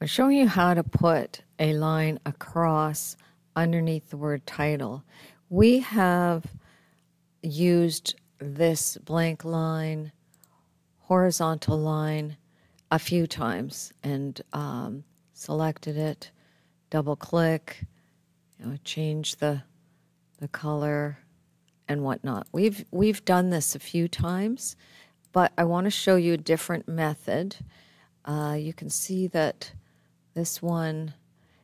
I'm showing you how to put a line across underneath the word title. We have used this blank line, horizontal line, a few times and um, selected it, double click, you know, change the the color and whatnot. We've we've done this a few times, but I want to show you a different method. Uh, you can see that this one,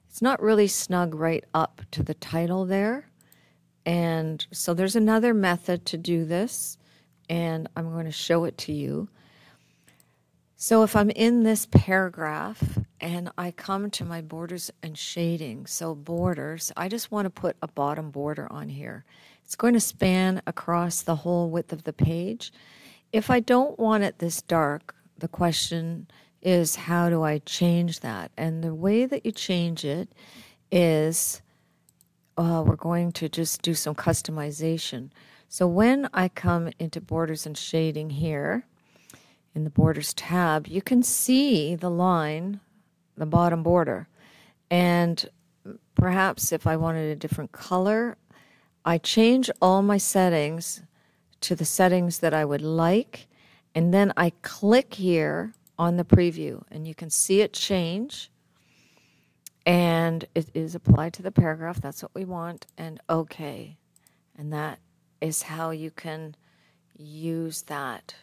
it's not really snug right up to the title there. And so there's another method to do this, and I'm going to show it to you. So if I'm in this paragraph and I come to my borders and shading, so borders, I just want to put a bottom border on here. It's going to span across the whole width of the page. If I don't want it this dark, the question is how do I change that? And the way that you change it is uh, we're going to just do some customization. So when I come into borders and shading here in the borders tab, you can see the line, the bottom border. And perhaps if I wanted a different color, I change all my settings to the settings that I would like. And then I click here on the preview and you can see it change and it is applied to the paragraph. That's what we want. And okay. And that is how you can use that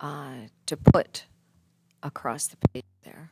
uh, to put across the page there.